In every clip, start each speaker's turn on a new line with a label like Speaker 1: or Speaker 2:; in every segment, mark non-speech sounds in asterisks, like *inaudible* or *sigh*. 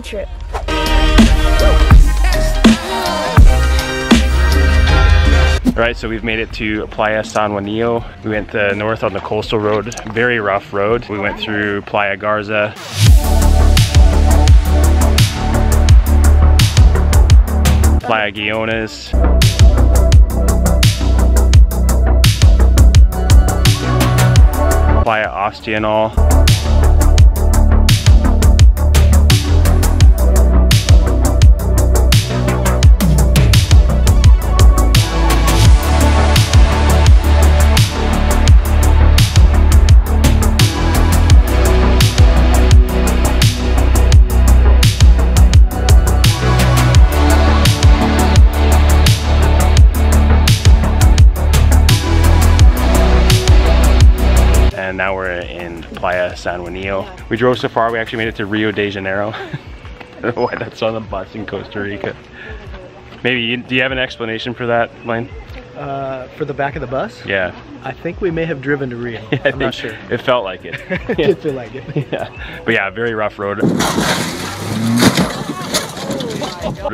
Speaker 1: road trip.
Speaker 2: All right, so we've made it to Playa San Juanillo. We went uh, north on the coastal road, very rough road. We went through Playa Garza. Playa Guiones. Playa Ostional. San Juanillo. We drove so far, we actually made it to Rio de Janeiro. *laughs* I don't know why that's on the bus in Costa Rica. Maybe, you, do you have an explanation for that, Lane?
Speaker 3: Uh, for the back of the bus,
Speaker 2: Yeah.
Speaker 3: I think we may have driven to Rio. *laughs*
Speaker 2: Yeah,
Speaker 3: I'm not sure.
Speaker 2: It felt like it. *laughs*
Speaker 3: I did feel like it.
Speaker 2: yeah. But yeah, very rough road.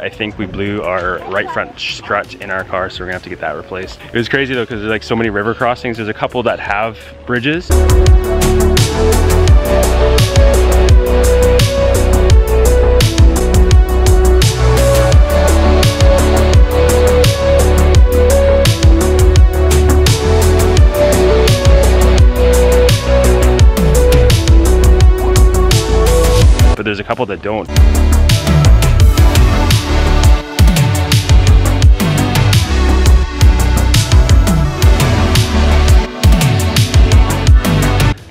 Speaker 2: I think we blew our right front strut in our car, so we're gonna have to get that replaced. It was crazy though, because there's like so many river crossings. There's a couple that have bridges. But there's a couple that don't.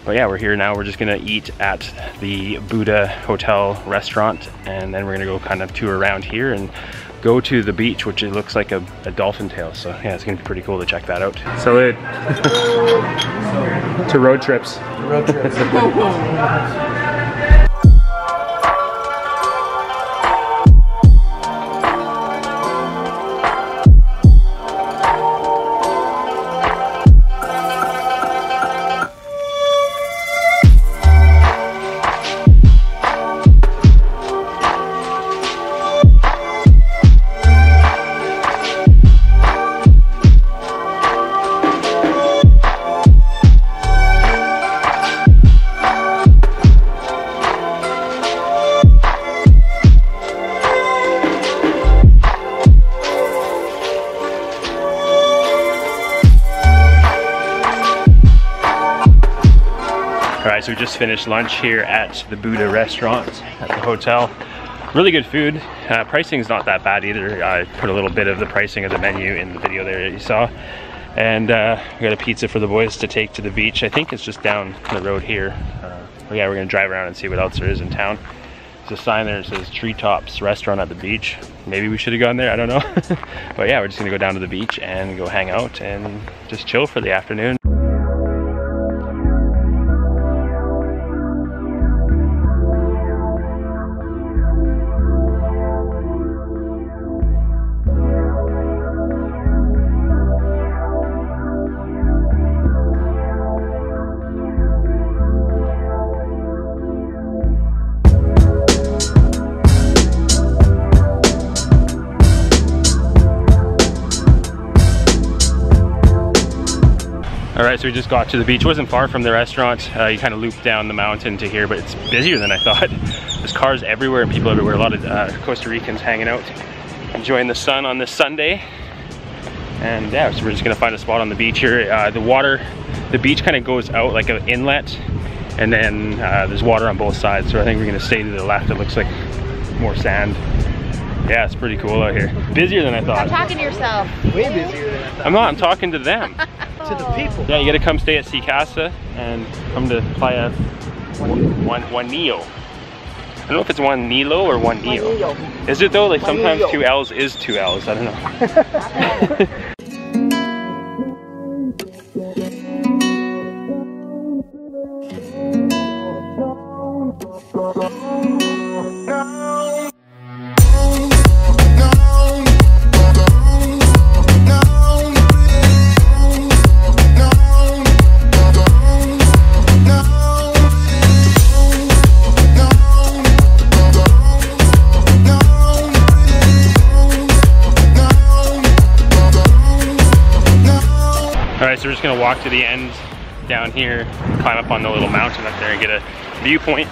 Speaker 2: But yeah, we're here now. We're just gonna eat at the Buddha Hotel restaurant, and then we're gonna go kind of tour around here and go to the beach, which it looks like a, a dolphin tail. So yeah, it's gonna be pretty cool to check that out. Salute *laughs* to road trips.
Speaker 3: Road trip. *laughs*
Speaker 2: So we just finished lunch here at the Buddha restaurant at the hotel. Really good food. Uh, pricing's not that bad either. I put a little bit of the pricing of the menu in the video there that you saw. And uh, we got a pizza for the boys to take to the beach. I think it's just down the road here. Uh, yeah, we're gonna drive around and see what else there is in town. There's a sign there that says Treetops Restaurant at the beach. Maybe we should have gone there, I don't know. *laughs* but yeah, we're just gonna go down to the beach and go hang out and just chill for the afternoon. We just got to the beach. It wasn't far from the restaurant. Uh, you kind of loop down the mountain to here, but it's busier than I thought. *laughs* There's cars everywhere and people everywhere. A lot of uh, Costa Ricans hanging out, enjoying the sun on this Sunday. And yeah, so we're just gonna find a spot on the beach here. Uh, the water, the beach kind of goes out like an inlet, and then uh, there's water on both sides. So I think we're gonna stay to the left. It looks like more sand. Yeah, it's pretty cool out here. Busier than I
Speaker 4: Stop
Speaker 2: thought.
Speaker 4: talking to yourself.
Speaker 3: Way busier than I thought.
Speaker 2: I'm not. I'm talking to them. *laughs*
Speaker 3: To the people.
Speaker 2: Yeah, you gotta come stay at Sea Casa and come to Playa One Juanillo. I don't know if it's one Nilo or one Neo. Is it though? Like sometimes two L's is two L's. I don't know. *laughs* *laughs*
Speaker 4: just gonna walk to the end down here, climb up on the little mountain up there and get a viewpoint.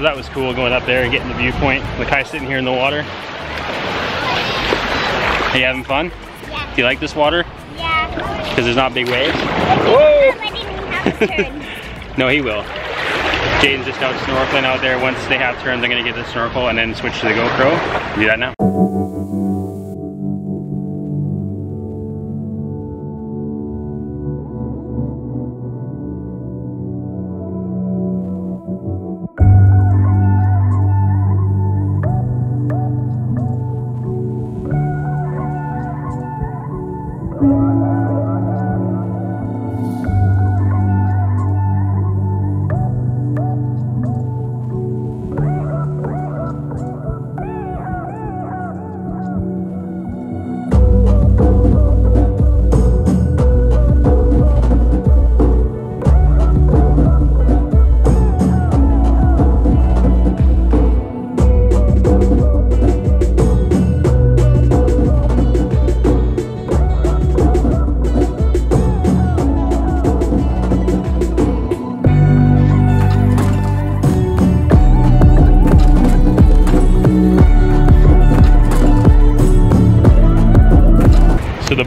Speaker 4: So that was cool going up there and getting the viewpoint. Lakai's sitting here in the water. Are you having fun?
Speaker 2: Yeah.
Speaker 4: Do you like this water?
Speaker 2: Yeah.
Speaker 4: Because there's not big waves?
Speaker 2: Whoa! letting me have a *laughs* turn.
Speaker 4: No, he will. Jaden's just out snorkeling out there. Once they have turns, I'm gonna get the snorkel and then switch to the GoPro. Do that now.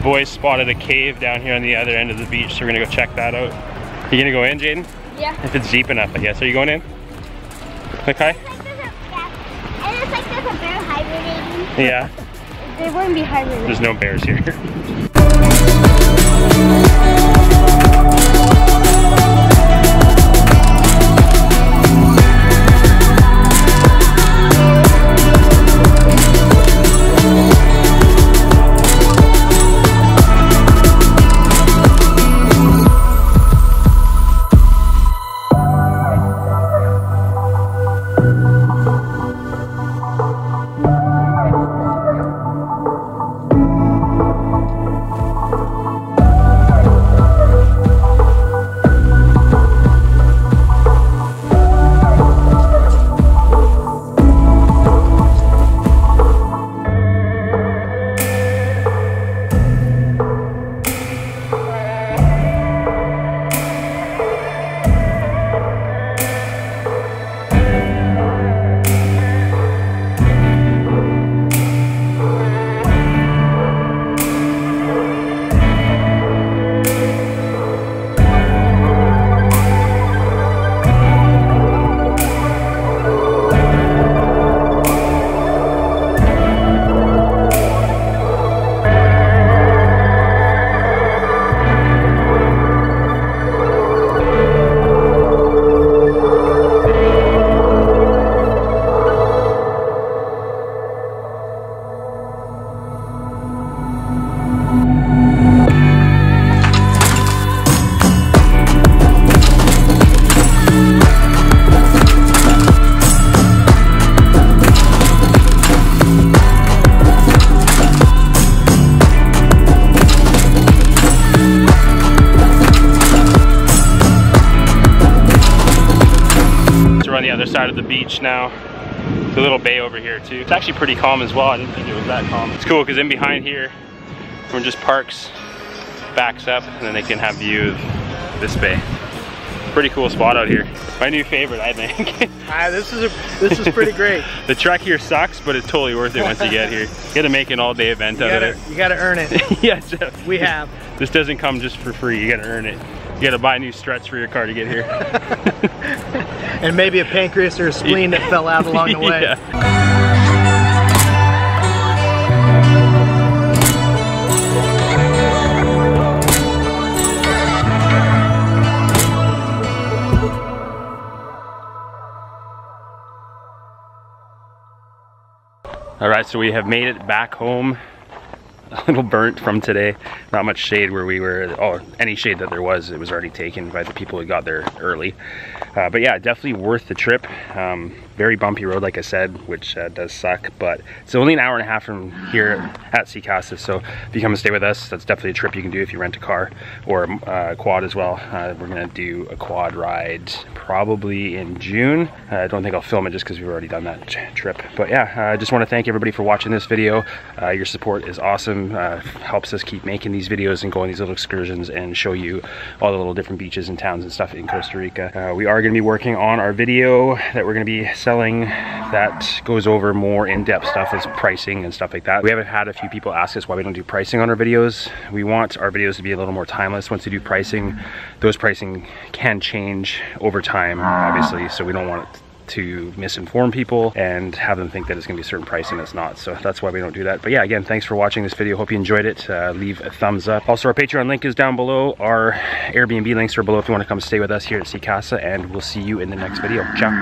Speaker 4: Boys spotted a cave down here on the other end of the beach, so we're gonna go check that out. You gonna go in, Jaden?
Speaker 2: Yeah.
Speaker 4: If it's deep enough, I guess. Are you going in? Okay.
Speaker 2: Like there's a bear hibernating.
Speaker 4: Yeah.
Speaker 2: They wouldn't be hibernating.
Speaker 4: There's no bears here. *laughs*
Speaker 2: side of the beach now. The little bay over here too. It's actually pretty calm as well. I didn't think it was that calm. It's cool because in behind here, everyone just parks, backs up, and then they can have view of this bay. Pretty cool spot out here. My new favorite, I think. *laughs*
Speaker 3: Ah, this is a, this is pretty great. *laughs*
Speaker 2: the trek here sucks, but it's totally worth it once you get here. You gotta make an all day event
Speaker 3: You
Speaker 2: out
Speaker 3: gotta,
Speaker 2: of it.
Speaker 3: you gotta earn it. *laughs*
Speaker 2: yeah, Jeff.
Speaker 3: We have.
Speaker 2: This doesn't come just for free. You gotta earn it. You gotta buy new struts for your car to get here. *laughs*
Speaker 3: And maybe a pancreas or a spleen that fell out along the *laughs* way.
Speaker 2: Yeah. All right, so we have made it back home. *laughs* A little burnt from today. Not much shade where we were. Oh, any shade that there was, it was already taken by the people who got there early. Uh, but yeah, definitely worth the trip. Um, very bumpy road, like I said, which uh, does suck. But it's only an hour and a half from here at Sea. So if you come and stay with us, that's definitely a trip you can do if you rent a car or uh, a quad as well. Uh, we're gonna do a quad ride probably in June. Uh, I don't think I'll film it just because we've already done that trip. But yeah, I just want to thank everybody for watching this video. Uh, your support is awesome. Uh, helps us keep making these videos and going these little excursions and show you all the little different beaches and towns and stuff in Costa Rica. Uh, we are to be working on our video that we're to be selling that goes over more in-depth stuff as pricing and stuff like that. We haven't had a few people ask us why we don't do pricing on our videos. We want our videos to be a little more timeless. Once we do pricing, those pricing can change over time, obviously, so we don't want it to misinform people and have them think that it's going to be a certain pricing it's not. So that's why we don't do that. But yeah, again, thanks for watching this video. Hope you enjoyed it. Uh, leave a thumbs up. Also, our Patreon link is down below. Our Airbnb links are below if you want to come stay with us here at Sea Casa. And we'll see you in the next video. Ciao.